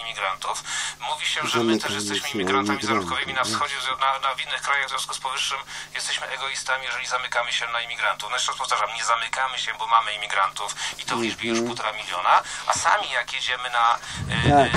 imigrantów. Mówi się, że my też jesteśmy imigrantami zarobkowymi na wschodzie, na, na w innych krajach w związku z powyższym jesteśmy egoistami, jeżeli zamykamy się na imigrantów. No jeszcze raz powtarzam, nie zamykamy się, bo mamy imigrantów i to w liczbie już półtora miliona, a sami jak jedziemy na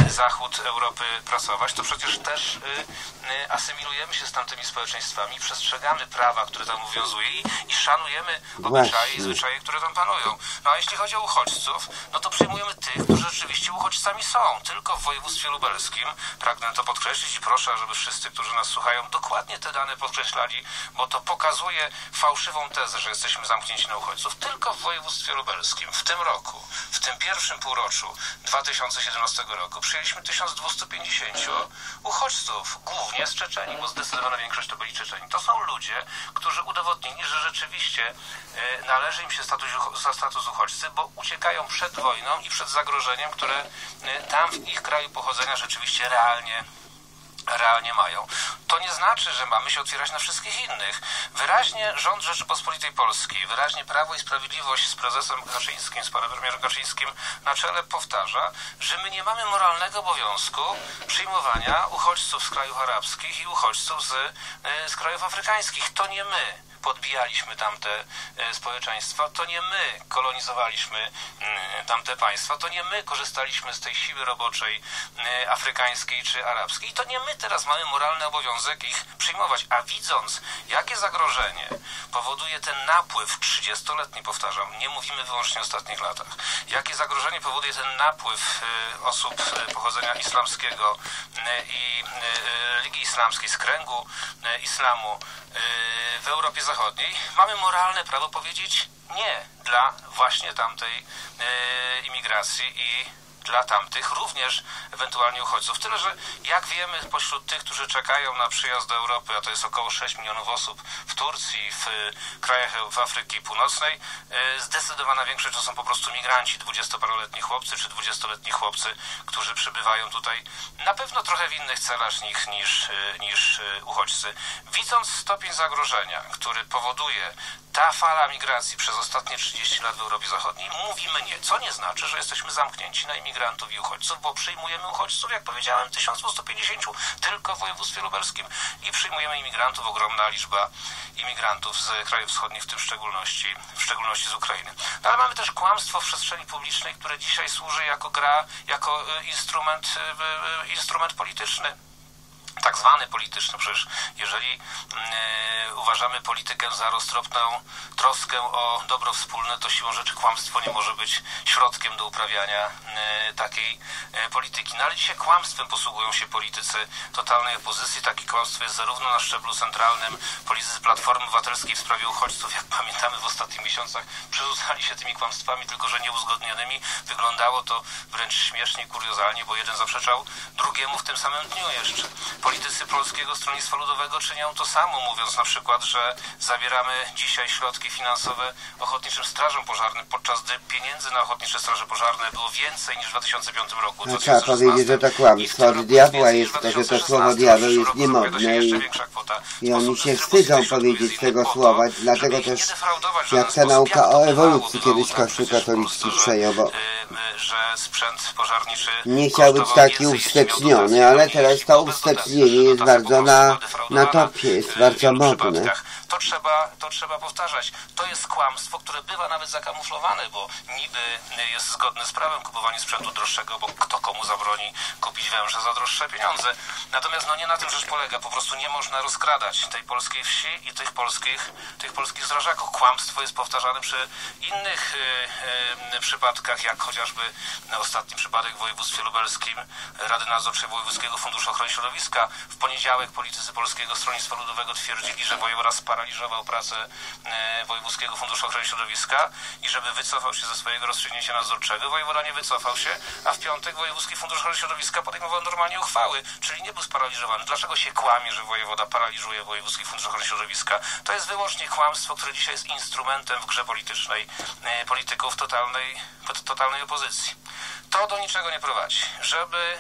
y, zachód Europy pracować, to przecież też y, y, asymilujemy się z tamtymi społeczeństwami, przestrzegamy prawa, które tam obowiązuje i, i szanujemy obyczaje i zwyczaje, które tam panują. No a jeśli chodzi o uchodźców, no to przyjmujemy tych, którzy rzeczywiście uchodźcami są. Tylko w województwie lubelskim, pragnę to podkreślić i proszę, żeby wszyscy, którzy nas słuchają, dokładnie te dane podkreślali, bo to pokazuje fałszywą tezę, że jesteśmy zamknięci na uchodźców. Tylko w województwie lubelskim w tym roku, w tym pierwszym półroczu 2017 roku przyjęliśmy 1250 uchodźców, głównie z Czeczeni, bo zdecydowana większość to byli Czeczeni. To są ludzie, którzy udowodnili, że rzeczywiście e, należy im się status, status uchodźcy, bo uciekają przed wojną i przed zagrożeniem, które e, tam w ich kraju pochodzenia rzeczywiście realnie realnie mają. To nie znaczy, że mamy się otwierać na wszystkich innych. Wyraźnie rząd Rzeczypospolitej Polskiej, wyraźnie Prawo i Sprawiedliwość z prezesem Kaczyńskim, z panem premierem Kaczyńskim na czele powtarza, że my nie mamy moralnego obowiązku przyjmowania uchodźców z krajów arabskich i uchodźców z, e, z krajów afrykańskich. To nie my podbijaliśmy tamte e, społeczeństwa, to nie my kolonizowaliśmy mm, tamte państwa, to nie my korzystaliśmy z tej siły roboczej e, afrykańskiej czy arabskiej i to nie my teraz mamy moralny obowiązek ich przyjmować. A widząc, jakie zagrożenie powoduje ten napływ 30-letni, powtarzam, nie mówimy wyłącznie o ostatnich latach, jakie zagrożenie powoduje ten napływ e, osób pochodzenia islamskiego i religii islamskiej z kręgu islamu w Europie Zachodniej, mamy moralne prawo powiedzieć nie dla właśnie tamtej e, imigracji i dla tamtych, również ewentualnie uchodźców. Tyle, że jak wiemy, pośród tych, którzy czekają na przyjazd do Europy, a to jest około 6 milionów osób w Turcji, w krajach w Afryki Północnej, e, zdecydowana większość to są po prostu migranci, 20-paroletni chłopcy czy 20-letni chłopcy, którzy przybywają tutaj na pewno trochę w innych celach niż, niż, e, niż uchodźcy. Widząc stopień zagrożenia, który powoduje ta fala migracji przez ostatnie 30 lat w Europie Zachodniej, mówimy nie, co nie znaczy, że jesteśmy zamknięci na imigrantów i uchodźców, bo przyjmujemy uchodźców, jak powiedziałem, 1250 tylko w województwie lubelskim i przyjmujemy imigrantów, ogromna liczba imigrantów z krajów wschodnich, w tym w szczególności, w szczególności z Ukrainy. No, ale mamy też kłamstwo w przestrzeni publicznej, które dzisiaj służy jako gra, jako e, instrument, e, e, instrument polityczny tak zwany polityczny. Przecież jeżeli yy, uważamy politykę za roztropną troskę o dobro wspólne, to siłą rzeczy kłamstwo nie może być środkiem do uprawiania yy, takiej yy, polityki. No ale dzisiaj kłamstwem posługują się politycy totalnej opozycji. Takie kłamstwo jest zarówno na szczeblu centralnym, politycy Platformy Obywatelskiej w sprawie uchodźców, jak pamiętamy w ostatnich miesiącach, przerzucali się tymi kłamstwami, tylko że nieuzgodnionymi. Wyglądało to wręcz śmiesznie, kuriozalnie, bo jeden zaprzeczał drugiemu w tym samym dniu jeszcze politycy Polskiego Stronnictwa Ludowego czynią to samo, mówiąc na przykład, że zabieramy dzisiaj środki finansowe Ochotniczym Strażom Pożarnym, podczas gdy pieniędzy na Ochotnicze Straże Pożarne było więcej niż w 2005 roku. No, trzeba powiedzieć, że to kłamstwo od diabła jest to, że to słowo diabeł jest niemodne i, i oni się wstydzą powiedzieć tego słowa, dlatego też jak ta nauka o ewolucji kiedyś Kościół katolicki przejął, bo że sprzęt pożarniczy nie chciał być taki uwsteczniony, ale teraz to uwstecznienie jest bardzo na, na topie, jest bardzo modne. To trzeba, to trzeba powtarzać. To jest kłamstwo, które bywa nawet zakamuflowane, bo niby jest zgodne z prawem kupowanie sprzętu droższego, bo kto komu zabroni kupić węże za droższe pieniądze. Natomiast no nie na tym rzecz polega. Po prostu nie można rozkradać tej polskiej wsi i tych polskich, tych polskich strażaków. Kłamstwo jest powtarzane przy innych y, y, przypadkach, jak chociażby ostatni przypadek w województwie lubelskim Rady Nadzorczej Wojewódzkiego Funduszu Ochrony Środowiska. W poniedziałek politycy Polskiego Stronnictwa Ludowego twierdzili, że wojewoda sparaliżował pracę e, Wojewódzkiego Funduszu Ochrony Środowiska i żeby wycofał się ze swojego rozstrzygnięcia nadzorczego. Wojewoda nie wycofał się, a w piątek Wojewódzki Fundusz Ochrony Środowiska podejmował normalnie uchwały, czyli nie był sparaliżowany. Dlaczego się kłamie, że wojewoda paraliżuje Wojewódzki Fundusz Ochrony Środowiska? To jest wyłącznie kłamstwo, które dzisiaj jest instrumentem w grze politycznej e, polityków totalnej, totalnej opozycji. To do niczego nie prowadzi. Żeby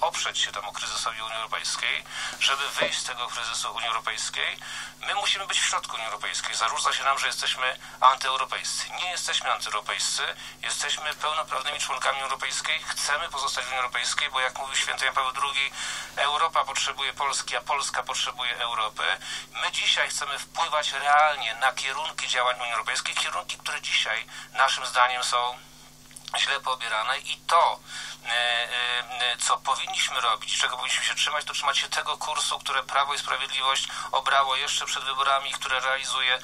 oprzeć się temu kryzysowi Unii Europejskiej, żeby wyjść z tego kryzysu Unii Europejskiej, my musimy być w środku Unii Europejskiej. Zarzuca się nam, że jesteśmy antyeuropejscy. Nie jesteśmy antyeuropejscy, jesteśmy pełnoprawnymi członkami Europejskiej, chcemy pozostać w Unii Europejskiej, bo jak mówił święty Jan Paweł II, Europa potrzebuje Polski, a Polska potrzebuje Europy. My dzisiaj chcemy wpływać realnie na kierunki działań Unii Europejskiej, kierunki, które dzisiaj naszym zdaniem są źle pobierane i to, e, e, co powinniśmy robić, czego powinniśmy się trzymać, to trzymać się tego kursu, które Prawo i Sprawiedliwość obrało jeszcze przed wyborami, które realizuje e,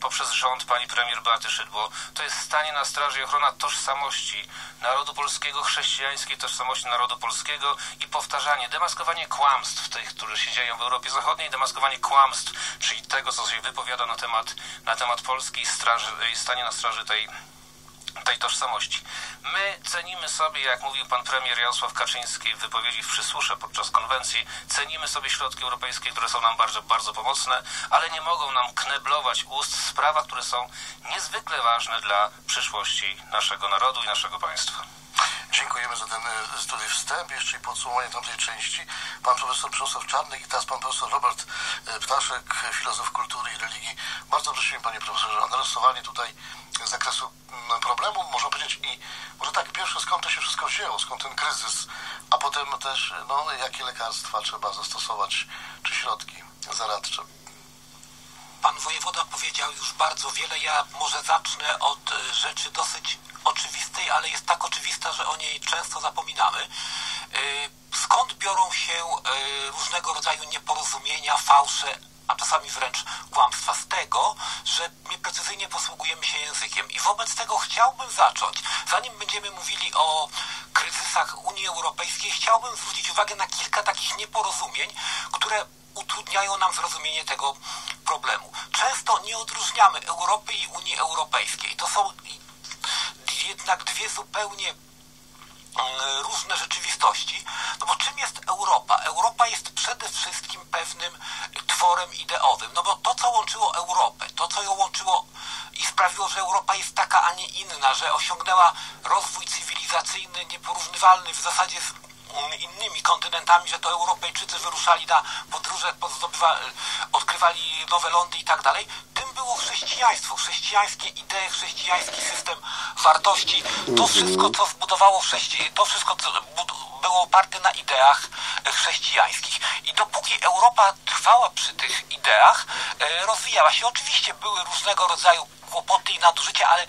poprzez rząd pani premier Beaty Szydło. To jest stanie na straży ochrona tożsamości narodu polskiego, chrześcijańskiej tożsamości narodu polskiego i powtarzanie, demaskowanie kłamstw tych, które się dzieją w Europie Zachodniej, demaskowanie kłamstw, czyli tego, co się wypowiada na temat, na temat Polski i, straży, i stanie na straży tej tej tożsamości. My cenimy sobie, jak mówił pan premier Jarosław Kaczyński w wypowiedzi w Przysłusze podczas konwencji, cenimy sobie środki europejskie, które są nam bardzo, bardzo pomocne, ale nie mogą nam kneblować ust w sprawach, które są niezwykle ważne dla przyszłości naszego narodu i naszego państwa. Dziękujemy za ten e, studi wstęp, jeszcze i podsumowanie tamtej części. Pan profesor Przemysław Czarnek i teraz pan profesor Robert e, Ptaszek, filozof kultury i religii. Bardzo prosimy panie profesorze o narysowanie tutaj zakresu mm, problemu, można powiedzieć i może tak, pierwsze skąd to się wszystko wzięło, skąd ten kryzys, a potem też no, jakie lekarstwa trzeba zastosować, czy środki zaradcze. Pan wojewoda powiedział już bardzo wiele. Ja może zacznę od e, rzeczy dosyć oczywistej, ale jest tak oczywista, że o niej często zapominamy. E, skąd biorą się e, różnego rodzaju nieporozumienia, fałsze, a czasami wręcz kłamstwa z tego, że nieprecyzyjnie posługujemy się językiem. I wobec tego chciałbym zacząć, zanim będziemy mówili o kryzysach Unii Europejskiej, chciałbym zwrócić uwagę na kilka takich nieporozumień, które utrudniają nam zrozumienie tego problemu. Często nie odróżniamy Europy i Unii Europejskiej. To są jednak dwie zupełnie mm, różne rzeczywistości. No bo czym jest Europa? Europa jest przede wszystkim pewnym tworem ideowym. No bo to, co łączyło Europę, to, co ją łączyło i sprawiło, że Europa jest taka, a nie inna, że osiągnęła rozwój cywilizacyjny nieporównywalny w zasadzie z innymi kontynentami, że to Europejczycy wyruszali na podróże, odkrywali nowe lądy i tak dalej, tym było chrześcijaństwo, chrześcijańskie idee, chrześcijański system wartości, to mhm. wszystko, co zbudowało chrześci... to wszystko, co było oparte na ideach chrześcijańskich. I dopóki Europa trwała przy tych ideach, e, rozwijała się. Oczywiście były różnego rodzaju kłopoty i nadużycia, ale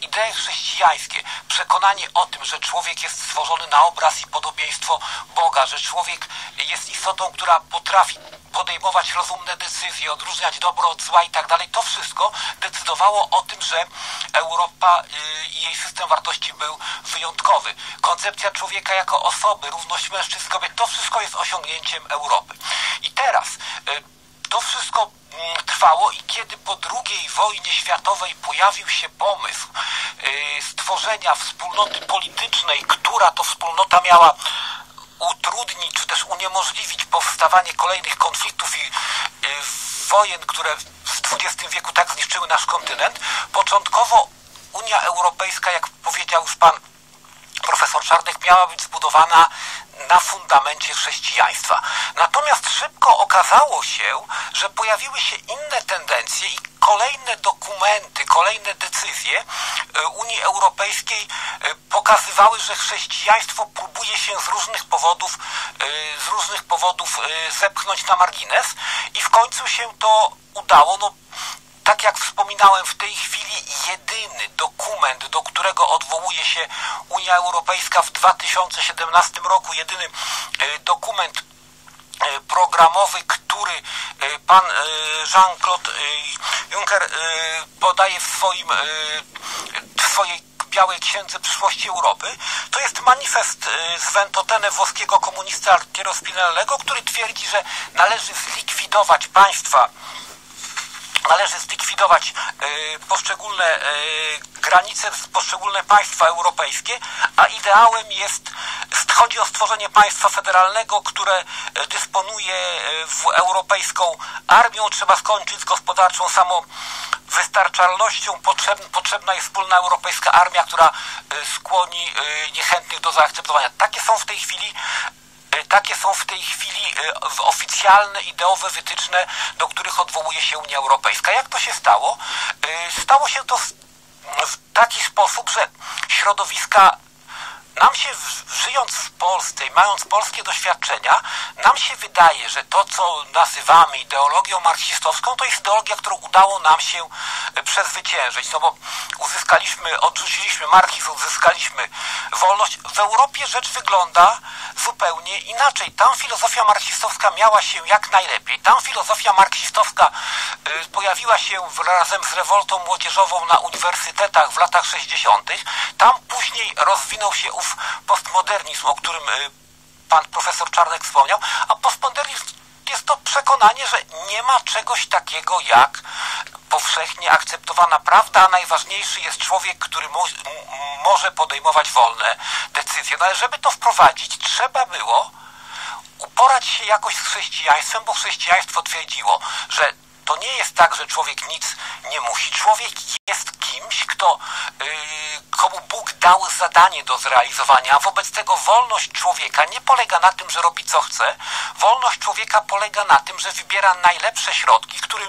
idee chrześcijańskie, przekonanie o tym, że człowiek jest stworzony na obraz i podobieństwo Boga, że człowiek jest istotą, która potrafi podejmować rozumne decyzje, odróżniać dobro od zła i tak dalej, to wszystko decydowało o tym, że Europa y, i jej system wartości był wyjątkowy. Koncepcja człowieka jako osoby, równość mężczyzn, kobiet, to wszystko jest osiągnięciem Europy. I teraz y, to wszystko mm, trwało i kiedy po II wojnie światowej pojawił się pomysł y, stworzenia wspólnoty politycznej, która to wspólnota miała utrudnić czy też uniemożliwić powstawanie kolejnych konfliktów i y, wojen, które w XX wieku tak zniszczyły nasz kontynent, początkowo Unia Europejska, jak powiedział już pan profesor Czarnek, miała być zbudowana na fundamencie chrześcijaństwa. Natomiast szybko okazało się, że pojawiły się inne tendencje i kolejne dokumenty, kolejne decyzje e, Unii Europejskiej e, pokazywały, że chrześcijaństwo próbuje się z różnych powodów, e, z różnych powodów zepchnąć na margines i w końcu się to udało. No, tak jak wspominałem, w tej chwili jedyny dokument, do którego odwołuje się Unia Europejska w 2017 roku, jedyny dokument programowy, który e, pan Jean-Claude Juncker podaje w swoim swojej Białej Księdze Przyszłości Europy, to jest manifest z Ventotene włoskiego komunisty Altiero Spinellego, który twierdzi, że należy zlikwidować państwa należy zlikwidować e, poszczególne e, granice, poszczególne państwa europejskie, a ideałem jest, chodzi o stworzenie państwa federalnego, które e, dysponuje w europejską armią. Trzeba skończyć z gospodarczą samowystarczalnością. Potrzebna jest wspólna europejska armia, która skłoni niechętnych do zaakceptowania. Takie są w tej chwili takie są w tej chwili oficjalne, ideowe wytyczne, do których odwołuje się Unia Europejska. Jak to się stało? Stało się to w taki sposób, że środowiska nam się, żyjąc w Polsce i mając polskie doświadczenia, nam się wydaje, że to, co nazywamy ideologią marksistowską, to jest ideologia, którą udało nam się e, przezwyciężyć. No bo uzyskaliśmy, odrzuciliśmy marksizm, uzyskaliśmy wolność. W Europie rzecz wygląda zupełnie inaczej. Tam filozofia marksistowska miała się jak najlepiej. Tam filozofia marksistowska e, pojawiła się razem z rewoltą młodzieżową na uniwersytetach w latach 60. Tam później rozwinął się postmodernizm, o którym y, pan profesor Czarnek wspomniał, a postmodernizm jest to przekonanie, że nie ma czegoś takiego jak powszechnie akceptowana prawda, a najważniejszy jest człowiek, który mo może podejmować wolne decyzje. No ale żeby to wprowadzić, trzeba było uporać się jakoś z chrześcijaństwem, bo chrześcijaństwo twierdziło, że to nie jest tak, że człowiek nic nie musi. Człowiek jest kimś, kto, yy, komu Bóg dał zadanie do zrealizowania, wobec tego wolność człowieka nie polega na tym, że robi co chce. Wolność człowieka polega na tym, że wybiera najlepsze środki, którym,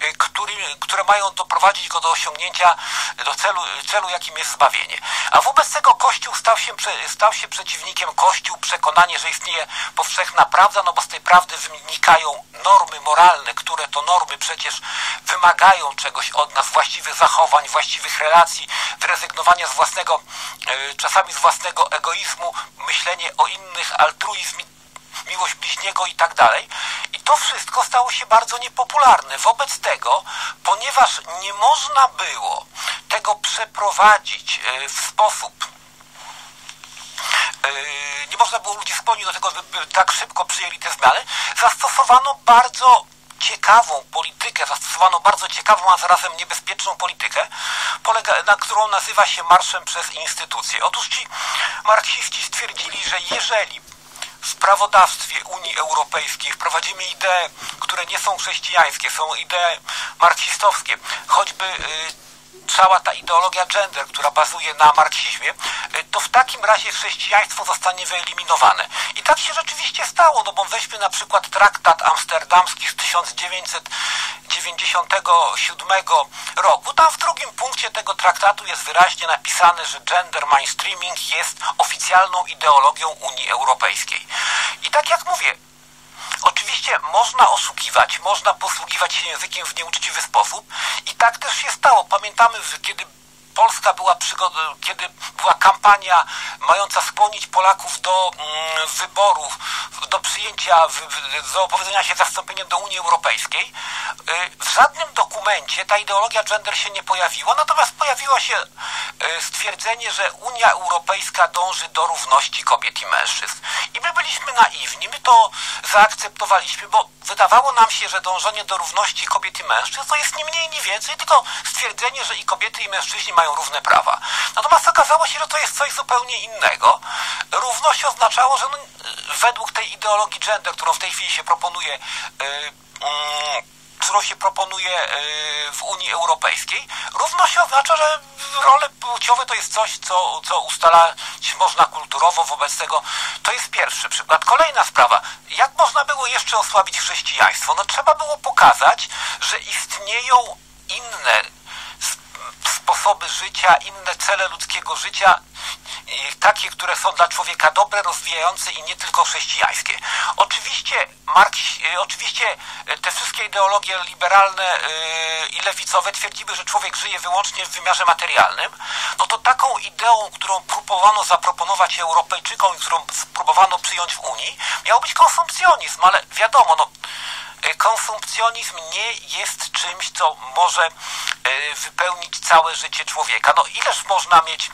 yy, którym, które mają doprowadzić go do osiągnięcia do celu, celu, jakim jest zbawienie. A wobec tego Kościół stał się, stał się przeciwnikiem Kościół, przekonanie, że istnieje powszechna prawda, no bo z tej prawdy wynikają normy moralne, które to normy przecież wymagają czegoś od nas, właściwych zachowań, właściwych relacji, zrezygnowania z własnego, e, czasami z własnego egoizmu, myślenie o innych, altruizm, miłość bliźniego i tak dalej. I to wszystko stało się bardzo niepopularne. Wobec tego, ponieważ nie można było tego przeprowadzić e, w sposób e, nie można było ludzi skłonić do tego, żeby tak szybko przyjęli te zmiany, zastosowano bardzo ciekawą politykę, zastosowano bardzo ciekawą, a zarazem niebezpieczną politykę, polega, na którą nazywa się marszem przez instytucje. Otóż ci marksiści stwierdzili, że jeżeli w prawodawstwie Unii Europejskiej wprowadzimy idee, które nie są chrześcijańskie, są idee marksistowskie, choćby y, cała ta ideologia gender, która bazuje na marksizmie, y, to w takim razie chrześcijaństwo zostanie wyeliminowane. I tak się rzeczywiście stało, no bo weźmy na przykład traktat amsterdamski z 1997 roku. Tam w drugim punkcie tego traktatu jest wyraźnie napisane, że gender mainstreaming jest oficjalną ideologią Unii Europejskiej. I tak jak mówię, Oczywiście można oszukiwać, można posługiwać się językiem w nieuczciwy sposób i tak też się stało. Pamiętamy, kiedy Polska była kiedy była kampania mająca skłonić Polaków do mm, wyborów, do przyjęcia, do opowiedzenia się za wstąpieniem do Unii Europejskiej. Y, w żadnym dokumencie ta ideologia gender się nie pojawiła, natomiast pojawiło się y, stwierdzenie, że Unia Europejska dąży do równości kobiet i mężczyzn. I my byliśmy naiwni, my to zaakceptowaliśmy, bo wydawało nam się, że dążenie do równości kobiet i mężczyzn to jest nie mniej, nie więcej, tylko stwierdzenie, że i kobiety i mężczyźni mają równe prawa. Natomiast okazało się, że to jest coś zupełnie innego. Równość oznaczało, że no, według tej ideologii gender, którą w tej chwili się proponuje, yy, yy, którą się proponuje y, w Unii Europejskiej, równość oznacza, że role płciowe to jest coś, co, co ustalać można kulturowo, wobec tego to jest pierwszy przykład. Kolejna sprawa, jak można było jeszcze osłabić chrześcijaństwo? No trzeba było pokazać, że istnieją inne sposoby życia, inne cele ludzkiego życia, takie, które są dla człowieka dobre, rozwijające i nie tylko chrześcijańskie. Oczywiście, Marks, e, oczywiście e, te wszystkie ideologie liberalne e, i lewicowe twierdziły, że człowiek żyje wyłącznie w wymiarze materialnym, no to taką ideą, którą próbowano zaproponować Europejczykom i którą spróbowano przyjąć w Unii, miał być konsumpcjonizm, ale wiadomo, no konsumpcjonizm nie jest czymś, co może wypełnić całe życie człowieka. No ileż można mieć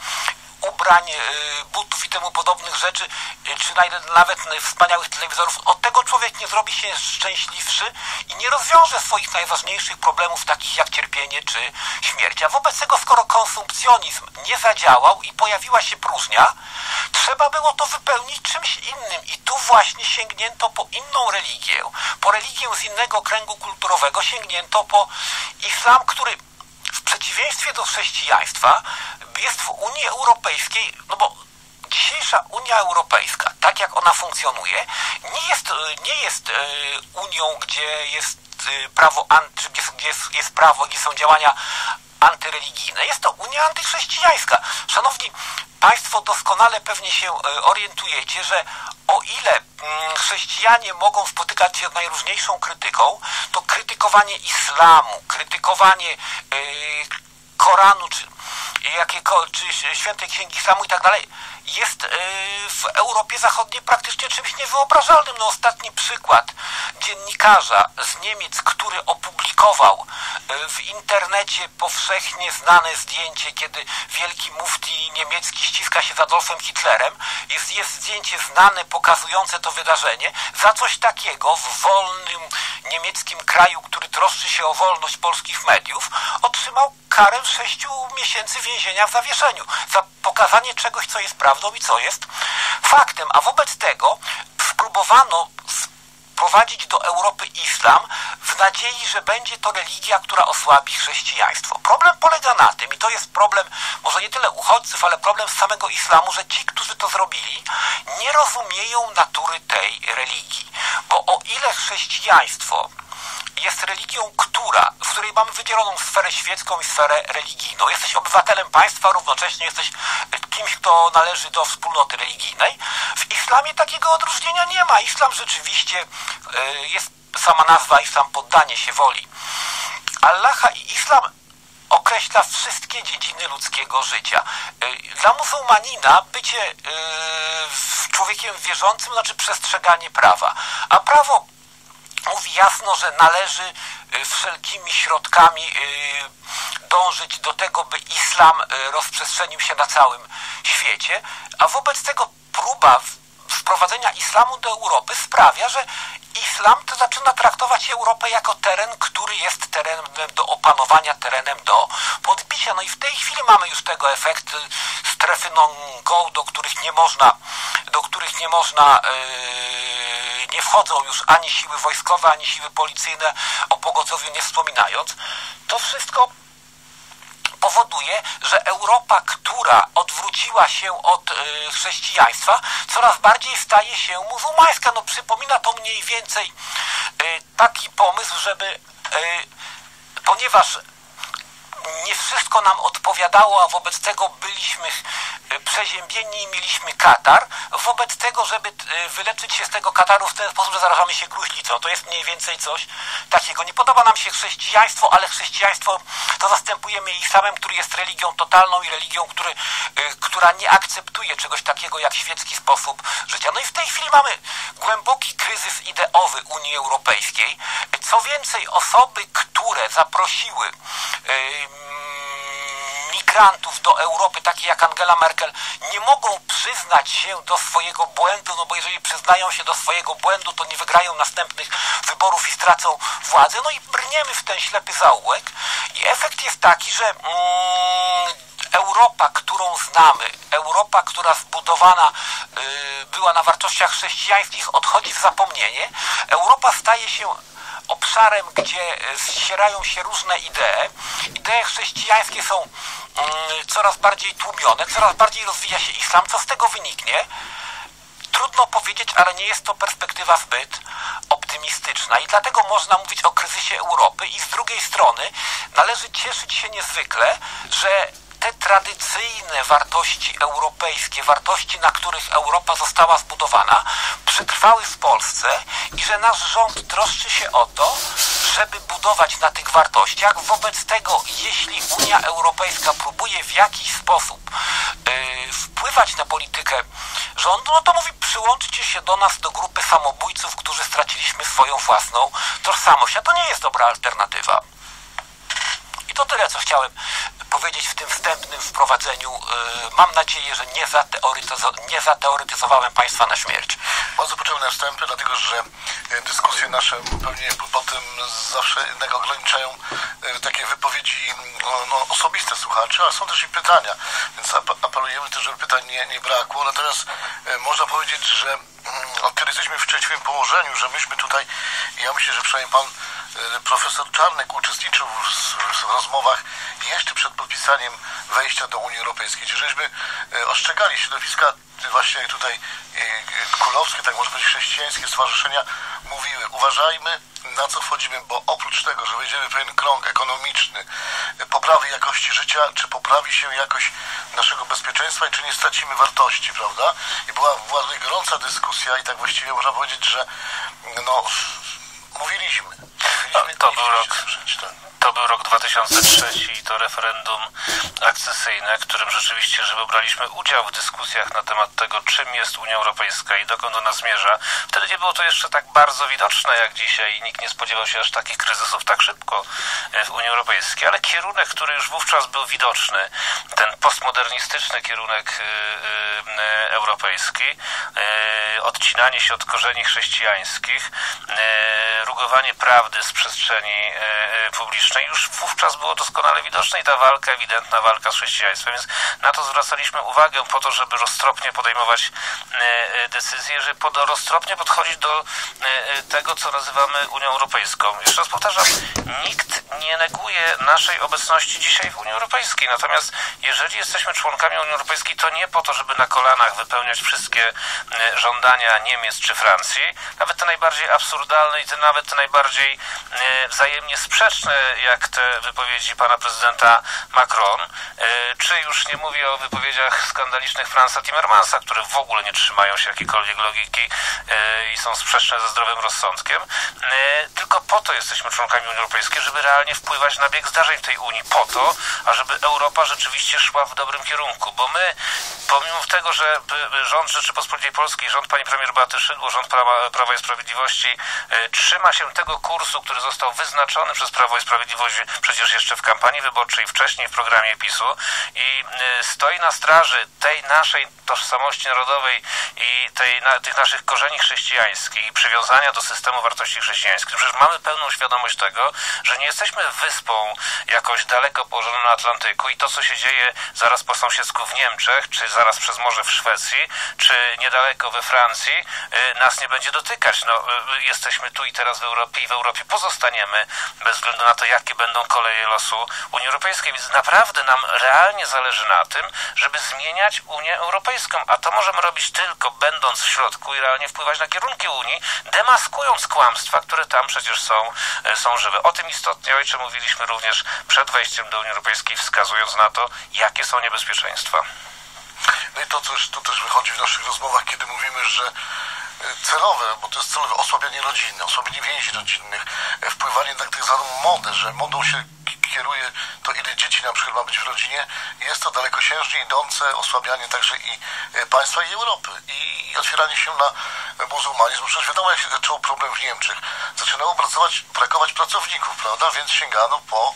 ubrań, y, butów i temu podobnych rzeczy, y, czy nawet wspaniałych telewizorów, od tego człowiek nie zrobi się szczęśliwszy i nie rozwiąże swoich najważniejszych problemów, takich jak cierpienie czy śmierć. A wobec tego, skoro konsumpcjonizm nie zadziałał i pojawiła się próżnia, trzeba było to wypełnić czymś innym. I tu właśnie sięgnięto po inną religię, po religię z innego kręgu kulturowego, sięgnięto po islam, który przeciwieństwie do chrześcijaństwa jest w Unii Europejskiej, no bo dzisiejsza Unia Europejska, tak jak ona funkcjonuje, nie jest, nie jest Unią, gdzie jest prawo anty, gdzie jest, jest prawo, gdzie są działania antyreligijne. Jest to Unia antychrześcijańska. Szanowni Państwo doskonale pewnie się orientujecie, że o ile mm, chrześcijanie mogą spotykać się z najróżniejszą krytyką, to krytykowanie islamu, krytykowanie Koranu, czy, jakie, czy Świętej Księgi Islamu i tak dalej, jest w Europie Zachodniej praktycznie czymś niewyobrażalnym. No ostatni przykład dziennikarza z Niemiec, który opublikował w internecie powszechnie znane zdjęcie, kiedy wielki mufti niemiecki ściska się z Adolfem Hitlerem. Jest, jest zdjęcie znane, pokazujące to wydarzenie. Za coś takiego w wolnym niemieckim kraju, który troszczy się o wolność polskich mediów, otrzymał karę sześciu miesięcy więzienia w zawieszeniu za pokazanie czegoś, co jest prawdą i co jest faktem. A wobec tego spróbowano wprowadzić do Europy islam w nadziei, że będzie to religia, która osłabi chrześcijaństwo. Problem polega na tym, i to jest problem może nie tyle uchodźców, ale problem samego islamu, że ci, którzy to zrobili, nie rozumieją natury tej religii. Bo o ile chrześcijaństwo jest religią, która, w której mamy wydzieloną sferę świecką i sferę religijną. Jesteś obywatelem państwa, równocześnie jesteś kimś, kto należy do wspólnoty religijnej. W islamie takiego odróżnienia nie ma. Islam rzeczywiście e, jest sama nazwa islam poddanie się woli. Allaha i islam określa wszystkie dziedziny ludzkiego życia. E, dla muzułmanina bycie e, człowiekiem wierzącym znaczy przestrzeganie prawa. A prawo mówi jasno, że należy y, wszelkimi środkami y, dążyć do tego, by islam y, rozprzestrzenił się na całym świecie, a wobec tego próba wprowadzenia islamu do Europy sprawia, że islam to zaczyna traktować Europę jako teren, który jest terenem do opanowania, terenem do podbicia. No i w tej chwili mamy już tego efekt strefy non-go, do których nie można, do których nie można yy, nie wchodzą już ani siły wojskowe, ani siły policyjne, o pogotowiu nie wspominając. To wszystko powoduje, że Europa, która odwróciła się od y, chrześcijaństwa, coraz bardziej staje się muzułmańska. No przypomina to mniej więcej y, taki pomysł, żeby y, ponieważ nie wszystko nam odpowiadało, a wobec tego byliśmy e, przeziębieni i mieliśmy katar. Wobec tego, żeby e, wyleczyć się z tego kataru w ten sposób, że zarażamy się gruźlicą. To jest mniej więcej coś takiego. Nie podoba nam się chrześcijaństwo, ale chrześcijaństwo to zastępujemy islamem, który jest religią totalną i religią, który, e, która nie akceptuje czegoś takiego jak świecki sposób życia. No i w tej chwili mamy głęboki kryzys ideowy Unii Europejskiej. Co więcej, osoby, które zaprosiły migrantów do Europy, takie jak Angela Merkel, nie mogą przyznać się do swojego błędu, no bo jeżeli przyznają się do swojego błędu, to nie wygrają następnych wyborów i stracą władzę. No i brniemy w ten ślepy zaułek i efekt jest taki, że mm, Europa, którą znamy, Europa, która zbudowana y, była na wartościach chrześcijańskich, odchodzi w zapomnienie. Europa staje się obszarem, gdzie zsierają się różne idee. Idee chrześcijańskie są coraz bardziej tłumione, coraz bardziej rozwija się islam. Co z tego wyniknie? Trudno powiedzieć, ale nie jest to perspektywa zbyt optymistyczna i dlatego można mówić o kryzysie Europy i z drugiej strony należy cieszyć się niezwykle, że te tradycyjne wartości europejskie, wartości, na których Europa została zbudowana, przetrwały w Polsce i że nasz rząd troszczy się o to, żeby budować na tych wartościach. Wobec tego, jeśli Unia Europejska próbuje w jakiś sposób yy, wpływać na politykę rządu, no to mówi przyłączcie się do nas, do grupy samobójców, którzy straciliśmy swoją własną tożsamość. A to nie jest dobra alternatywa. To tyle, co chciałem powiedzieć w tym wstępnym wprowadzeniu. E, mam nadzieję, że nie, zateorytyzo nie zateorytyzowałem Państwa na śmierć. Bardzo potrzebne wstępy, dlatego że e, dyskusje nasze pewnie potem zawsze jednak ograniczają e, takie wypowiedzi no, no, osobiste słuchaczy, ale są też i pytania, więc apelujemy też, żeby pytań nie, nie brakło. Natomiast można powiedzieć, że mm, kiedy jesteśmy w szczęśliwym położeniu, że myśmy tutaj, ja myślę, że przynajmniej pan profesor Czarnek uczestniczył w, rozmowach jeszcze przed podpisaniem wejścia do Unii Europejskiej. Czy żeśmy e, ostrzegali środowiska właśnie tutaj e, żydowskie, tak można powiedzieć chrześcijańskie stowarzyszenia mówiły, uważajmy na co wchodzimy, bo oprócz tego, że wejdziemy w pewien krąg ekonomiczny, poprawy jakości życia, czy poprawi się jakość naszego bezpieczeństwa i czy nie stracimy wartości, prawda? I była, była gorąca dyskusja i tak właściwie można powiedzieć, że no, mówiliśmy. mówiliśmy to był rok. Słyszeć, tak. To był rok 2003 i to referendum akcesyjne, którym rzeczywiście, że wybraliśmy udział w dyskusjach na temat tego, czym jest Unia Europejska i dokąd ona zmierza. Wtedy nie było to jeszcze tak bardzo widoczne jak dzisiaj i nikt nie spodziewał się aż takich kryzysów tak szybko e, w Unii Europejskiej, ale kierunek, który już wówczas był widoczny, ten postmodernistyczny kierunek e, e, europejski, odcinanie się od korzeni chrześcijańskich, rugowanie prawdy z przestrzeni publicznej, już wówczas było doskonale widoczne i ta walka, ewidentna walka z chrześcijaństwem, więc na to zwracaliśmy uwagę po to, żeby roztropnie podejmować e, e, decyzje, żeby roztropnie podchodzić do e, tego, co nazywamy Unią Europejską. Jeszcze raz powtarzam, nikt nie neguje naszej obecności dzisiaj w Unii Europejskiej, natomiast jeżeli jesteśmy członkami Unii Europejskiej, to nie po to, żeby na kolanach wypełniać wszystkie żądania Niemiec czy Francji, nawet te najbardziej absurdalne i te nawet te najbardziej wzajemnie sprzeczne jak te wypowiedzi pana prezydenta Macron, e, czy już nie mówię o wypowiedziach skandalicznych Franza Timmermansa, które w ogóle nie trzymają się jakiejkolwiek logiki e, i są sprzeczne ze zdrowym rozsądkiem. E, tylko po to jesteśmy członkami Unii Europejskiej, żeby realnie wpływać na bieg zdarzeń w tej Unii. Po to, ażeby Europa rzeczywiście szła w dobrym kierunku, bo my, pomimo tego, że rząd Rzeczypospolitej Polskiej, rząd pani premier Beaty Szydło, rząd Prawa, Prawa i Sprawiedliwości trzyma się tego kursu, który został wyznaczony przez Prawo i Sprawiedliwość, przecież jeszcze w kampanii wyborczej, wcześniej w programie PiSu i y, stoi na straży tej naszej tożsamości narodowej i tej, na, tych naszych korzeni chrześcijańskich i przywiązania do systemu wartości chrześcijańskich. Przecież mamy pełną świadomość tego, że nie jesteśmy wyspą jakoś daleko położoną na Atlantyku i to, co się dzieje zaraz po sąsiedzku w Niemczech, czy zaraz przez morze w Szwecji, czy niedaleko we Francji, y, nas nie będzie dotykać. No, y, jesteśmy tu i teraz w Europie i w Europie pozostaniemy bez względu na to, jakie będą koleje losu Unii Europejskiej. Więc naprawdę nam realnie zależy na tym, żeby zmieniać Unię Europejską, a to możemy robić tylko będąc w środku i realnie wpływać na kierunki Unii, demaskując kłamstwa, które tam przecież są, e, są żywe. O tym istotnie, ojcze, mówiliśmy również przed wejściem do Unii Europejskiej, wskazując na to, jakie są niebezpieczeństwa. No i to to też wychodzi w naszych rozmowach, kiedy mówimy, że celowe, bo to jest celowe osłabianie rodziny, osłabianie więzi rodzinnych, e, wpływanie na tak zwaną modę, że modą się kieruje to, ile dzieci na przykład ma być w rodzinie. Jest to dalekosiężnie idące osłabianie także i e, państwa i Europy i otwieranie się na muzułmanizm. Przecież wiadomo, jak się zaczął problem w Niemczech. Zaczynało pracować, brakować pracowników, prawda? Więc sięgano po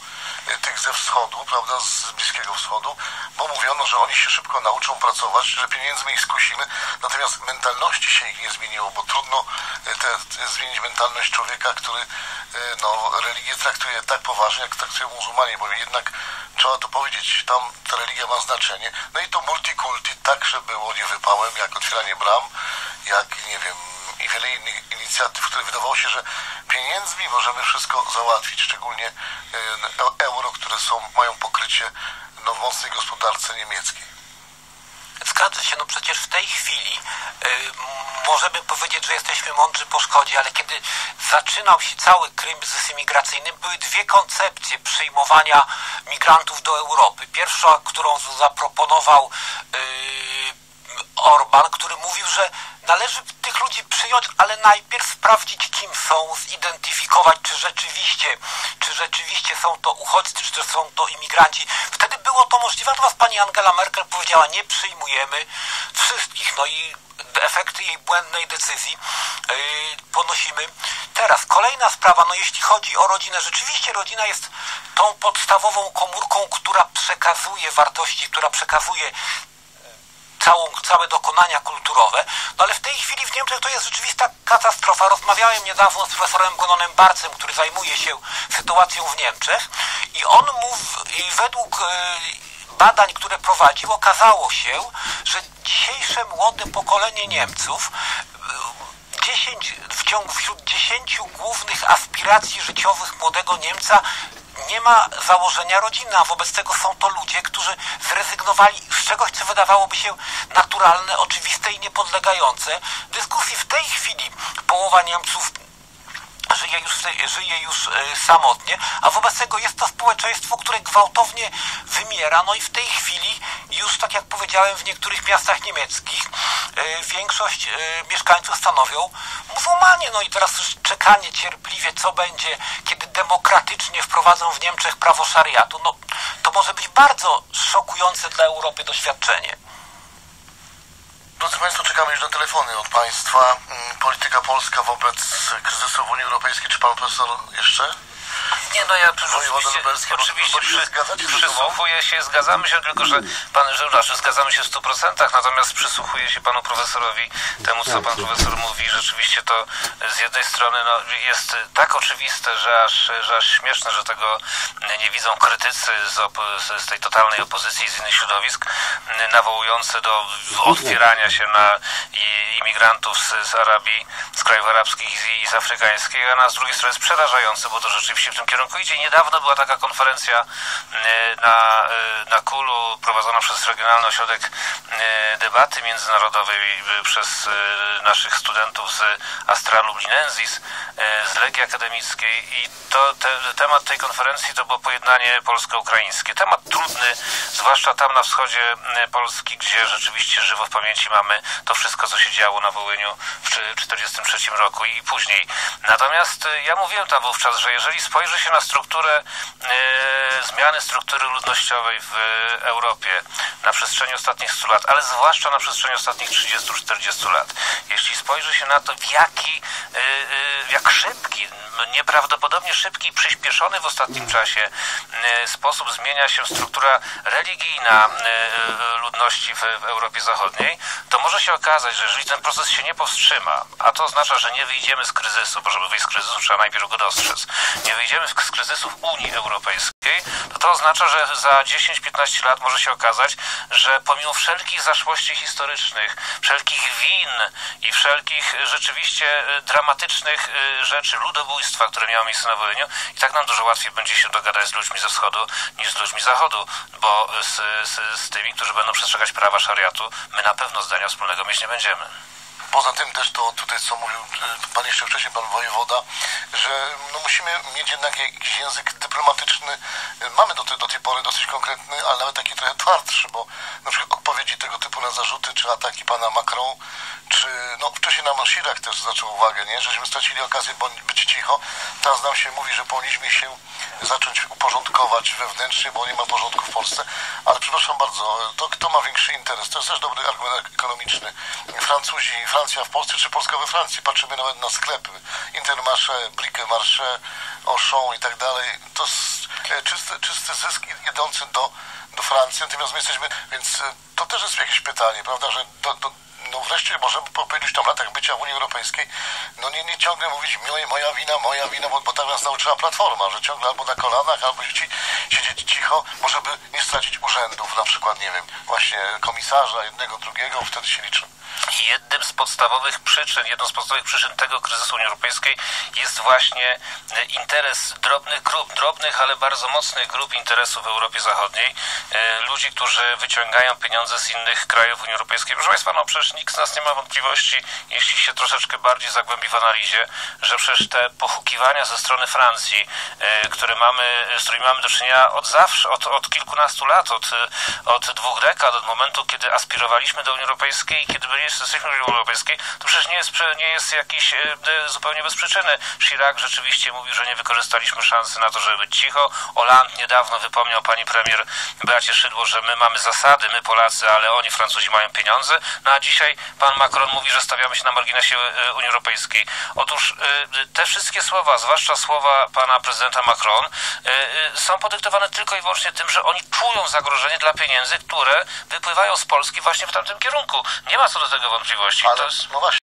e, wschodu, prawda, z Bliskiego Wschodu, bo mówiono, że oni się szybko nauczą pracować, że pieniędzmi ich skusimy, natomiast mentalności się ich nie zmieniło, bo trudno e, te, te, zmienić mentalność człowieka, który no, religię traktuje tak poważnie, jak traktują muzułmanie, bo jednak trzeba to powiedzieć, tam ta religia ma znaczenie. No i to multikulti także było nie wypałem, jak otwieranie bram, jak nie wiem, i wiele innych inicjatyw, które wydawało się, że pieniędzmi możemy wszystko załatwić, szczególnie e, euro, które są, mają pokrycie no, w mocnej gospodarce niemieckiej. Zgadza się, no przecież w tej chwili y, możemy powiedzieć, że jesteśmy mądrzy po szkodzie, ale kiedy zaczynał się cały kryzys imigracyjny, były dwie koncepcje przyjmowania migrantów do Europy. Pierwsza, którą zaproponował y, Orban, który mówił, że należy tych ludzi przyjąć, ale najpierw sprawdzić, kim są, zidentyfikować, czy rzeczywiście, czy rzeczywiście są to uchodźcy, czy są to imigranci. Wtedy było to możliwe, natomiast pani Angela Merkel powiedziała, nie przyjmujemy wszystkich. No i efekty jej błędnej decyzji yy, ponosimy teraz. Kolejna sprawa, no jeśli chodzi o rodzinę, rzeczywiście rodzina jest tą podstawową komórką, która przekazuje wartości, która przekazuje całą, całe dokonania kulturowe, no ale w tej chwili w Niemczech to jest rzeczywista katastrofa. Rozmawiałem niedawno z profesorem Gononem Barcem, który zajmuje się sytuacją w Niemczech i on mówi, i według e, badań, które prowadził, okazało się, że dzisiejsze młode pokolenie Niemców 10, e, w ciągu wśród 10 głównych aspiracji życiowych młodego Niemca nie ma założenia rodziny, a wobec tego są to ludzie, którzy zrezygnowali z czegoś, co wydawałoby się naturalne, oczywiste i niepodlegające dyskusji. W tej chwili połowa Niemców żyje już, żyje już e, samotnie, a wobec tego jest to społeczeństwo, które gwałtownie wymiera. No i w tej chwili już, tak jak powiedziałem, w niektórych miastach niemieckich e, większość e, mieszkańców stanowią muzułmanie. No i teraz już czekanie cierpliwie, co będzie, kiedy demokratycznie wprowadzą w Niemczech prawo szariatu, no to może być bardzo szokujące dla Europy doświadczenie. Drodzy Państwo, czekamy już na telefony od Państwa. Mm, polityka polska wobec kryzysu w Unii Europejskiej. Czy Pan Profesor jeszcze? Nie, no ja oczywiście, oczywiście przy, przysłuchuję się, zgadzamy się, tylko że pan Żełdasz, zgadzamy się w 100%, natomiast przysłuchuję się panu profesorowi, temu co pan profesor mówi. Rzeczywiście to z jednej strony no, jest tak oczywiste, że aż, że aż śmieszne, że tego nie widzą krytycy z, z tej totalnej opozycji, z innych środowisk, nawołujące do otwierania się na imigrantów z, z Arabii, z krajów arabskich i z afrykańskich, a z drugiej strony jest przerażające, bo to rzeczywiście w tym kierunku idzie. Niedawno była taka konferencja e, na, e, na Kulu prowadzona przez Regionalny Ośrodek e, Debaty Międzynarodowej przez naszych studentów z Astra Lublinensis, z Legii Akademickiej i to te, temat tej konferencji to było pojednanie polsko-ukraińskie. Temat trudny, zwłaszcza tam na wschodzie Polski, gdzie rzeczywiście żywo w pamięci mamy to wszystko, co się działo na Wołyniu w 1943 roku i później. Natomiast ja mówiłem tam wówczas, że jeżeli spojrzy się na strukturę e, zmiany struktury ludnościowej w Europie na przestrzeni ostatnich 100 lat, ale zwłaszcza na przestrzeni ostatnich 30-40 lat. Jeśli spojrzy się na to, w jaki, e, szybki, nieprawdopodobnie szybki, przyspieszony w ostatnim czasie e, sposób zmienia się struktura religijna e, ludności w, Europie Zachodniej, to może się okazać, że jeżeli ten proces się nie powstrzyma, a to oznacza, że nie wyjdziemy z kryzysu, bo żeby wyjść z kryzysu trzeba najpierw go dostrzec, nie wyjdziemy z kryzysu Unii Europejskiej, to to oznacza, że za 10-15 lat może się okazać, że pomimo wszelkich zaszłości historycznych, wszelkich win i wszelkich rzeczywiście e, dramatycznych rzeczy, ludobójstwa, które miało miejsce na Wołyniu, i tak nam dużo łatwiej będzie się dogadać z ludźmi ze wschodu niż z ludźmi zachodu, bo z, z, z tymi, którzy będą przestrzegać prawa szariatu, my na pewno zdania wspólnego mieć nie będziemy. Poza tym też to tutaj, co mówił e, pan jeszcze wcześniej, pan wojewoda, że no musimy mieć jednak jakiś język dyplomatyczny. Mamy do tej, do tej pory dosyć konkretny, ale nawet taki trochę twardszy, bo na przykład odpowiedzi tego typu na zarzuty, czy ataki pana Macron, czy no wcześniej nam Chirac też zwracał uwagę, nie? żeśmy stracili okazję być cicho. Teraz nam się mówi, że powinniśmy się zacząć uporządkować wewnętrznie, bo nie ma porządku w Polsce. Ale przepraszam bardzo, to kto ma większy interes? To jest też dobry argument ekonomiczny. Francuzi, Francja w Polsce czy Polska we Francji. Patrzymy nawet na sklepy. Intermarché, Brickmarché, Auchan i tak dalej. To jest czysty, czysty zysk idący do, do Francji. Natomiast my jesteśmy, więc e, to też jest jakieś pytanie, prawda, że do, do, no wreszcie możemy po pięciu tam latach bycia w Unii Europejskiej, no nie, nie ciągle mówić moja wina, moja wina, bo, bo tak nas nauczyła Platforma, że ciągle albo na kolanach, albo ci, siedzieć cicho, może by nie stracić urzędów, na przykład, nie wiem, właśnie komisarza, jednego, drugiego, wtedy się liczy jednym z podstawowych przyczyn, jedną z podstawowych przyczyn tego kryzysu Unii Europejskiej jest właśnie e, interes drobnych grup, drobnych, ale bardzo mocnych grup interesów w Europie Zachodniej, e, ludzi, którzy wyciągają pieniądze z innych krajów Unii Europejskiej. Proszę Państwa, no przecież nikt z nas nie ma wątpliwości, jeśli się troszeczkę bardziej zagłębi w analizie, że przecież te pochukiwania ze strony Francji, e, które mamy, z którymi mamy do czynienia od zawsze, od, od kilkunastu lat, od, od dwóch dekad, od momentu, kiedy aspirowaliśmy do Unii Europejskiej, kiedy byli jesteśmy w Unii Europejskiej, to przecież nie jest, nie jest jakiś e, zupełnie bez przyczyny. Chirac rzeczywiście mówił, że nie wykorzystaliśmy szansy na to, żeby być cicho. Hollande niedawno wypomniał pani premier Beacie Szydło, że my mamy zasady, my Polacy, ale oni Francuzi mają pieniądze. No a dzisiaj pan Macron mówi, że stawiamy się na marginesie e, Unii Europejskiej. Otóż e, te wszystkie słowa, zwłaszcza słowa pana prezydenta Macron, są podyktowane tylko i wyłącznie tym, że oni czują zagrożenie dla pieniędzy, które wypływają z Polski właśnie w tamtym kierunku. Nie ma co do tego wątpliwości. Ale, jest... no właśnie,